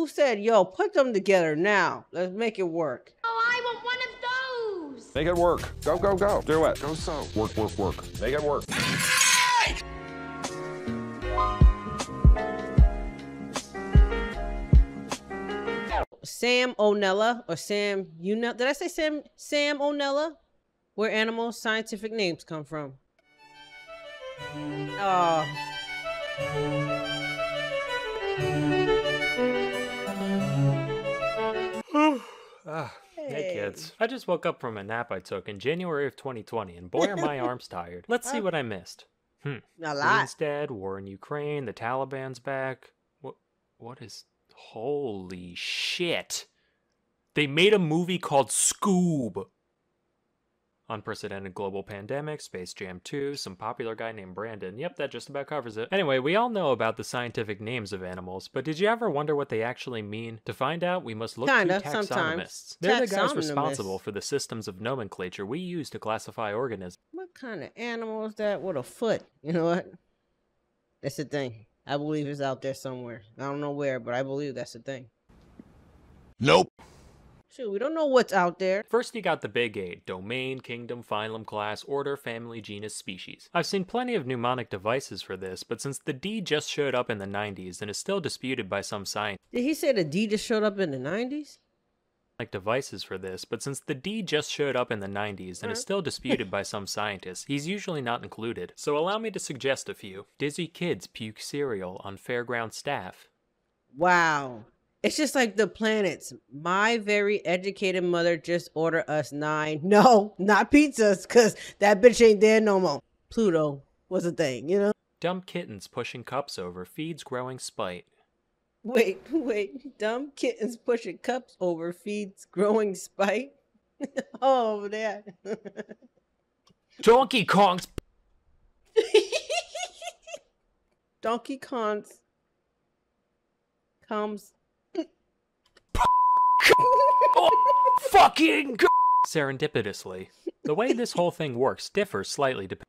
Who said, yo, put them together now? Let's make it work. Oh, I want one of those. Make it work. Go, go, go. Do it. Go so. Work, work, work. Make it work. Sam O'Nella or Sam Unella. Did I say Sam Sam O'Nella? Where animal scientific names come from. Oh. I just woke up from a nap I took in January of 2020, and boy are my arms tired. Let's see what I missed. Hmm. A lot. Dead, war in Ukraine, the Taliban's back. What what is holy shit. They made a movie called Scoob. Unprecedented global pandemic, Space Jam 2, some popular guy named Brandon. Yep, that just about covers it. Anyway, we all know about the scientific names of animals, but did you ever wonder what they actually mean? To find out, we must look Kinda, to sometimes. taxonomists. They're the guys responsible for the systems of nomenclature we use to classify organisms. What kind of animal is that with a foot? You know what? That's the thing. I believe it's out there somewhere. I don't know where, but I believe that's the thing. Nope. Shoot, we don't know what's out there. First, you got the big eight domain, kingdom, phylum, class, order, family, genus, species. I've seen plenty of mnemonic devices for this, but since the D just showed up in the 90s and is still disputed by some scientists, Did he say the D just showed up in the 90s? like devices for this, but since the D just showed up in the 90s and is still disputed by some scientists, he's usually not included. So allow me to suggest a few. Dizzy kids puke cereal on fairground staff. Wow. It's just like the planets. My very educated mother just ordered us nine. No, not pizzas, because that bitch ain't there no more. Pluto was a thing, you know? Dumb kittens pushing cups over feeds growing spite. Wait, wait. Dumb kittens pushing cups over feeds growing spite. oh, that. Donkey Kong's Donkey Kong's comes. Oh, fucking serendipitously. The way this whole thing works differs slightly dep-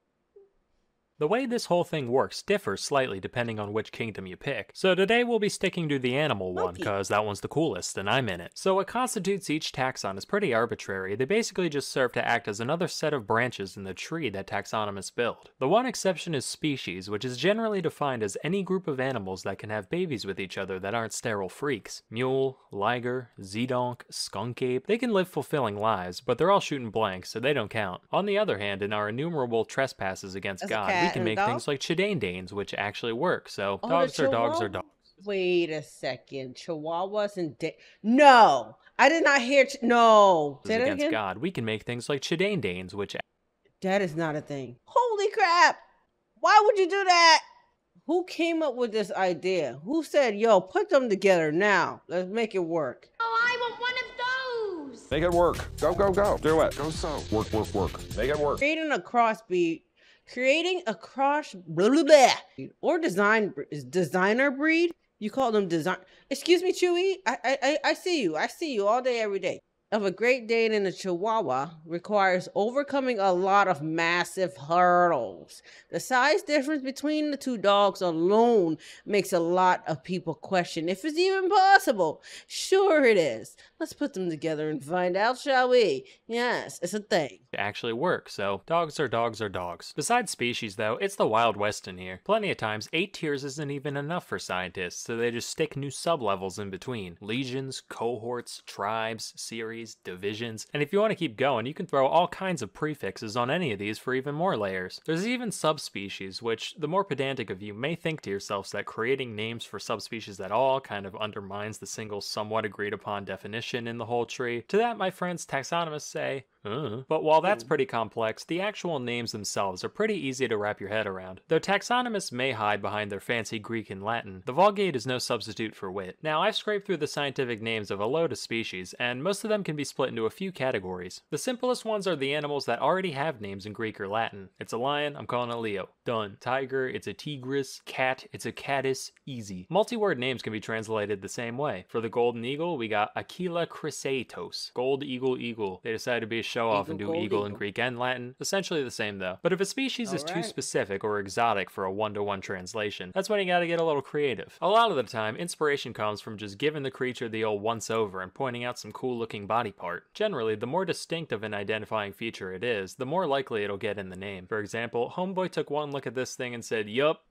The way this whole thing works differs slightly depending on which kingdom you pick. So today we'll be sticking to the animal one cuz that one's the coolest and I'm in it. So what constitutes each taxon is pretty arbitrary. They basically just serve to act as another set of branches in the tree that taxonomists build. The one exception is species, which is generally defined as any group of animals that can have babies with each other that aren't sterile freaks. Mule, liger, zedonk, skunk ape, they can live fulfilling lives, but they're all shooting blanks, so they don't count. On the other hand, in our innumerable trespasses against That's God, can make dog? things like chidandanes, which actually work, so Oh, dogs are dogs are dogs. Wait a second. Chihuahuas and. Da- no! I did not hear. Ch- no! Say that Against again? God, we can make things like chidandanes, which That is not a thing. Holy crap! Why would you do that? Who came up with this idea? Who said, yo, put them together now? Let's make it work. Oh, I want one of those. Make it work. Go, go, go. Do it. Go so. Work, work, work. Make it work. Creating a crossbreed, creating a cross, blah, blah, blah, or design, designer breed. You call them design. Excuse me, Chewy. I, I, I, I see you. I see you all day, every day. Of a Great Dane and a Chihuahua requires overcoming a lot of massive hurdles. The size difference between the two dogs alone makes a lot of people question if it's even possible. Sure, it is. Let's put them together and find out, shall we? Yes, it's a thing. actually work, so dogs are dogs are dogs. Besides species, though, it's the Wild West in here. Plenty of times, eight tiers isn't even enough for scientists, so they just stick new sublevels in between legions, cohorts, tribes, series, divisions, and if you want to keep going, you can throw all kinds of prefixes on any of these for even more layers. There's even subspecies, which the more pedantic of you may think to yourselves that creating names for subspecies at all kind of undermines the single somewhat agreed upon definition in the whole tree. To that, my friends taxonomists say, uh. But while that's pretty complex, the actual names themselves are pretty easy to wrap your head around. Though taxonomists may hide behind their fancy Greek and Latin, the Vulgate is no substitute for wit. Now, I've scraped through the scientific names of a load of species, and most of them can be split into a few categories. The simplest ones are the animals that already have names in Greek or Latin. It's a lion, I'm calling it Leo. Done. Tiger, it's a tigris. Cat, it's a catus. Easy. Multi-word names can be translated the same way. For the golden eagle, we got Aquila chrysaetos. Gold eagle eagle. They decided to be a show off and do Eagle, eagle in. Greek and Latin. Essentially the same though. But if a species is too specific or exotic for a one to one translation, that's when you gotta get a little creative. A lot of the time, inspiration comes from just giving the creature the old once over and pointing out some cool looking body part. Generally, the more distinct of an identifying feature it is, the more likely it'll get in the name. For example, Homeboy took one look at this thing and said, Yup,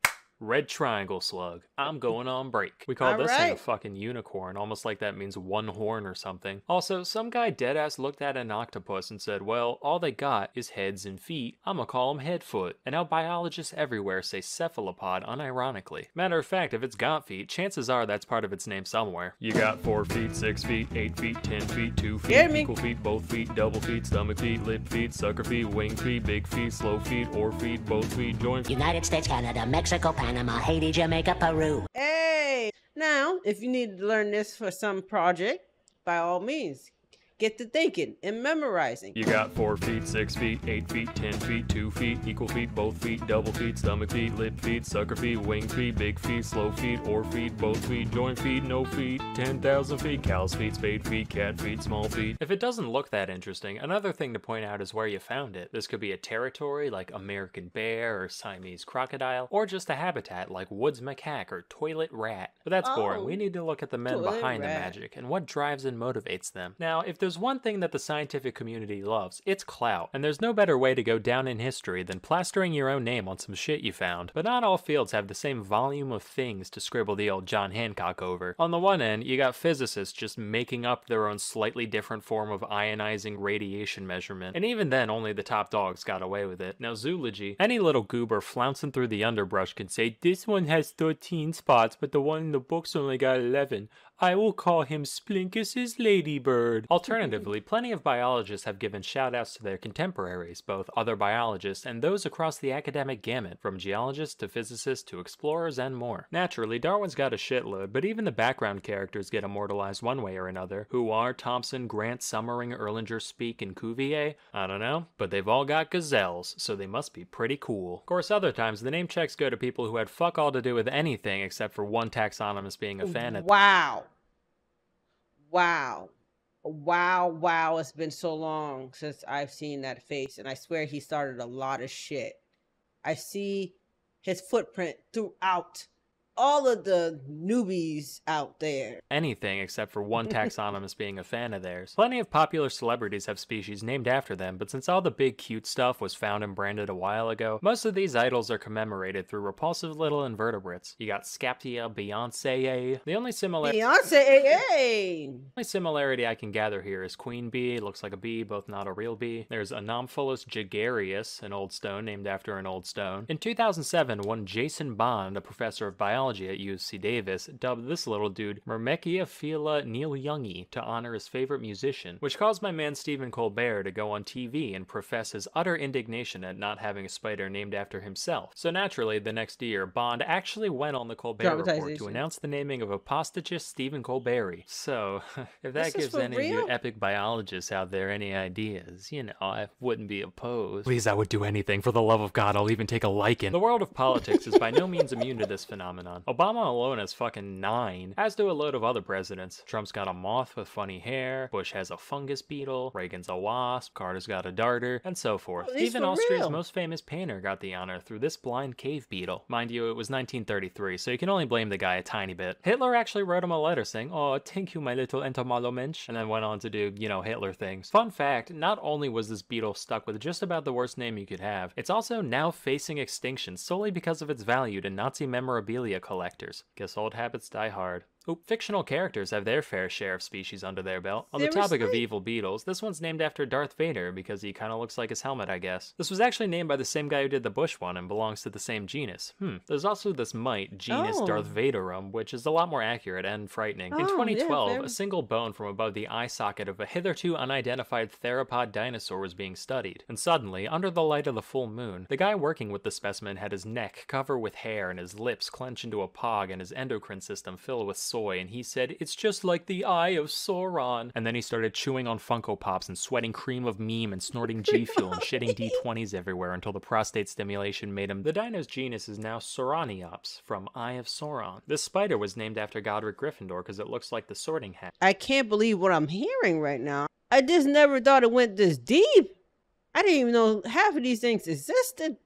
Red triangle slug. I'm going on break. We call this thing a fucking unicorn, almost like that means one horn or something. Also, some guy deadass looked at an octopus and said, Well, all they got is heads and feet. I'ma call 'em headfoot. And now biologists everywhere say cephalopod unironically. Matter of fact, if it's got feet, chances are that's part of its name somewhere. You got four feet, six feet, eight feet, ten feet, two feet, Hear me? equal feet, both feet, double feet, stomach feet, lip feet, sucker feet, wing feet, big feet, slow feet, or feet, both feet, joint feet. United States, Canada, Mexico, Panama, Haiti, Jamaica, Peru. Hey! Now, if you need to learn this for some project, by all means, get to thinking and memorizing. You got four feet, six feet, eight feet, ten feet, two feet, equal feet, both feet, double feet, stomach feet, lip feet, sucker feet, wing feet, big feet, slow feet, or feet, both feet, joint feet, no feet, 10,000 feet, cow's feet, spade feet, cat feet, small feet. If it doesn't look that interesting, another thing to point out is where you found it. This could be a territory like American bear or Siamese crocodile, or just a habitat like woods macaque or toilet rat. But that's boring. Oh, We need to look at the men toilet behind the magic and what drives and motivates them. Now, if there's one thing that the scientific community loves, it's clout. And there's no better way to go down in history than plastering your own name on some shit you found. But not all fields have the same volume of things to scribble the old John Hancock over. On the one end, you got physicists just making up their own slightly different form of ionizing radiation measurement. And even then, only the top dogs got away with it. Now, zoology, any little goober flouncing through the underbrush can say, This one has 13 spots, but the one in the book's only got 11. I will call him Splinkus's ladybird. Alternatively, plenty of biologists have given shoutouts to their contemporaries, both other biologists and those across the academic gamut, from geologists to physicists to explorers and more. Naturally, Darwin's got a shitload, but even the background characters get immortalized one way or another. Who are Thomson, Grant, Soemmerring, Erlanger, Speke, and Cuvier? I don't know, but they've all got gazelles, so they must be pretty cool. Of course, other times the name checks go to people who had fuck all to do with anything except for one taxonomist being a fan of Wow. Wow. Wow, wow. It's been so long since I've seen that face, and I swear he started a lot of shit. I see his footprint throughout all of the newbies out there. anything except for one taxonomist being a fan of theirs. Plenty of popular celebrities have species named after them, but since all the big cute stuff was found and branded a while ago, most of these idols are commemorated through repulsive little invertebrates. You got Scaptia, Beyonce. The only similarity Beyonce, only similarity I can gather here is queen bee, looks like a bee, both not a real bee. There's Anomphalus jaggerius, an old stone named after an old stone. In 2007, one Jason Bond, a professor of biology at UC Davis, dubbed this little dude Myrmekiaphila Neil Youngie to honor his favorite musician, which caused my man Stephen Colbert to go on TV and profess his utter indignation at not having a spider named after himself. So naturally, the next year, Bond actually went on the Colbert Report to announce the naming of Aptostichus Stephen Colbert. So, if that This gives for any of you epic biologists out there any ideas, you know, I wouldn't be opposed. Please, I would do anything. For the love of God, I'll even take a lichen. The world of politics is by no means immune to this phenomenon. Obama alone has fucking nine, as do a load of other presidents. Trump's got a moth with funny hair, Bush has a fungus beetle, Reagan's a wasp, Carter's got a darter, and so forth. Oh, even for Austria's real? most famous painter got the honor through this blind cave beetle. Mind you, it was 1933, so you can only blame the guy a tiny bit. Hitler actually wrote him a letter saying, Oh, thank you, my little entomolomensch, and then went on to do, you know, Hitler things. Fun fact not only was this beetle stuck with just about the worst name you could have, it's also now facing extinction solely because of its value to Nazi memorabilia collectors. Guess old habits die hard. Oop, fictional characters have their fair share of species under their belt. On the topic of evil beetles, this one's named after Darth Vader because he kind of looks like his helmet, I guess. This was actually named by the same guy who did the Bush one and belongs to the same genus. Hmm. There's also this mite, genus Oh. Darth Vaderum, which is a lot more accurate and frightening. In Oh, yeah, 2012, fair- a single bone from above the eye socket of a hitherto unidentified theropod dinosaur was being studied. And suddenly, under the light of the full moon, the guy working with the specimen had his neck covered with hair and his lips clench into a pog and his endocrine system fill with soy, and he said, It's just like the eye of Sauron. And then he started chewing on Funko Pops and sweating cream of meme and snorting G Fuel and shitting D20s everywhere until the prostate stimulation made him. The dino's genus is now Sauroniops, from Eye of Sauron. This spider was named after Godric Gryffindor because it looks like the sorting hat. I can't believe what I'm hearing right now. I just never thought it went this deep. I didn't even know half of these things existed.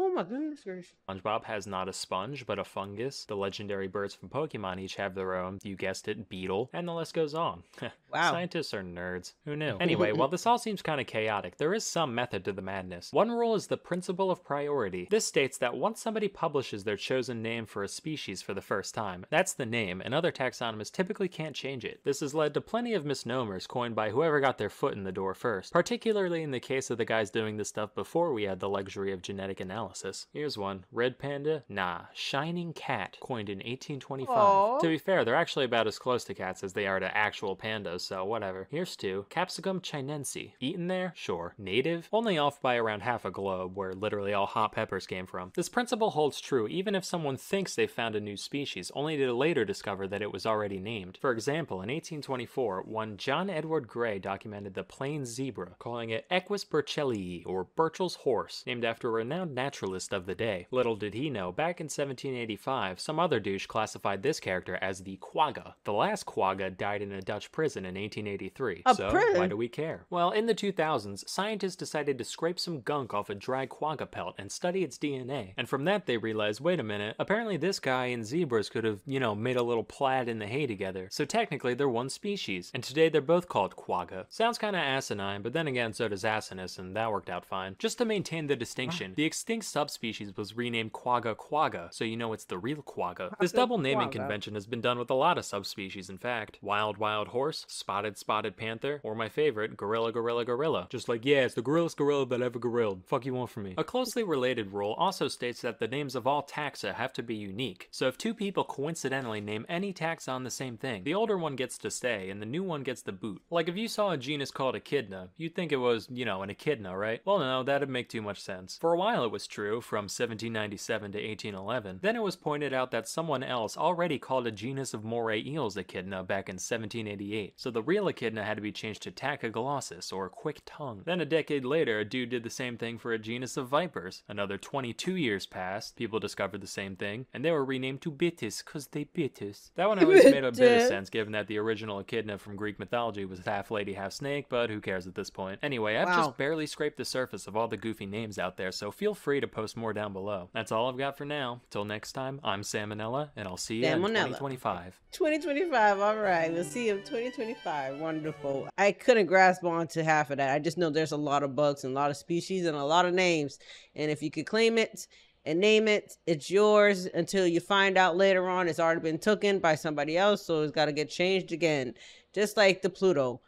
Oh my goodness gracious. SpongeBob has not a sponge, but a fungus. The legendary birds from Pokemon each have their own, you guessed it, beetle, and the list goes on. Wow. Scientists are nerds. Who knew? Anyway, while this all seems kind of chaotic, there is some method to the madness. One rule is the principle of priority. This states that once somebody publishes their chosen name for a species for the first time, that's the name, and other taxonomists typically can't change it. This has led to plenty of misnomers coined by whoever got their foot in the door first, particularly in the case of the guys doing this stuff before we had the luxury of genetic analysis. Here's one. Red panda? Nah. Shining cat, coined in 1825. Aw. To be fair, they're actually about as close to cats as they are to actual pandas, so whatever. Here's two. Capsicum chinense. Eaten there? Sure. Native? Only off by around half a globe, where literally all hot peppers came from. This principle holds true even if someone thinks they found a new species, only to later discover that it was already named. For example, in 1824, one John Edward Gray documented the plain zebra, calling it Equus burchellii, or Burchell's horse, named after a renowned of the day. Little did he know, back in 1785, some other douche classified this character as the quagga. The last quagga died in a Dutch prison in 1883. A so prison? why do we care? Well, in the 2000s, scientists decided to scrape some gunk off a dry quagga pelt and study its DNA. And from that, they realized, wait a minute, apparently this guy and zebras could have, you know, made a little plaid in the hay together. So technically, they're one species. And today, they're both called quagga. Sounds kind of asinine, but then again, so does asinus, and that worked out fine. Just to maintain the distinction, the extinct subspecies was renamed quagga quagga, so you know it's the real quagga. This double naming convention has been done with a lot of subspecies, in fact. Wild wild horse, spotted spotted panther, or my favorite, gorilla gorilla gorilla. Just like, yeah, it's the gorillest gorilla that ever gorilled. Fuck you want from me. A closely related rule also states that the names of all taxa have to be unique. So if two people coincidentally name any taxa on the same thing, the older one gets to stay and the new one gets the boot. Like if you saw a genus called echidna, you'd think it was, you know, an echidna, right? Well, no, that'd make too much sense. For a while it was true, from 1797 to 1811. Then it was pointed out that someone else already called a genus of moray eels echidna back in 1788, so the real echidna had to be changed to Tachyglossus, or quick tongue. Then a decade later, a dude did the same thing for a genus of vipers. Another 22 years passed, people discovered the same thing, and they were renamed to Bitis, cause they bit us. That one always made a bit of sense, given that the original echidna from Greek mythology was half lady, half snake, but who cares at this point? Anyway, I've Wow. just barely scraped the surface of all the goofy names out there, so feel free to post more down below. That's all I've got for now. Till next time, I'm Sam O'Nella, and I'll see you in Salmonella. 2025. 2025. All right. We'll see you in 2025. Wonderful. I couldn't grasp on to half of that. I just know there's a lot of bugs and a lot of species and a lot of names. And if you could claim it and name it, it's yours until you find out later on it's already been taken by somebody else. So it's got to get changed again. Just like the Pluto.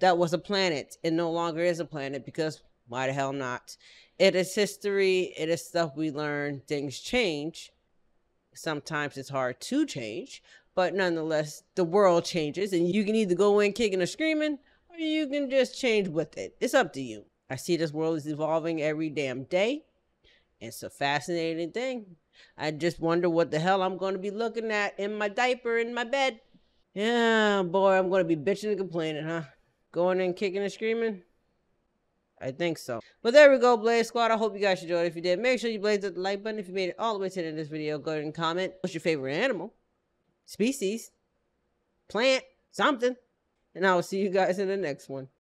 That was a planet. It no longer is a planet because why the hell not? It is history. It is stuff we learn. Things change. Sometimes it's hard to change but nonetheless, the world changes, and you can either go in kicking or screaming, or you can just change with it. It's up to you. I see this world is evolving every damn day. It's a fascinating thing. I just wonder what the hell I'm going to be looking at in my diaper in my bed. Yeah, boy, I'm going to be bitching and complaining, huh? Going in kicking and screaming? I think so. But there we go, Blaze Squad. I hope you guys enjoyed. If you did, make sure you blaze the like button. If you made it all the way to the end of this video, go ahead and comment. What's your favorite animal? species, plant, something. And I will see you guys in the next one.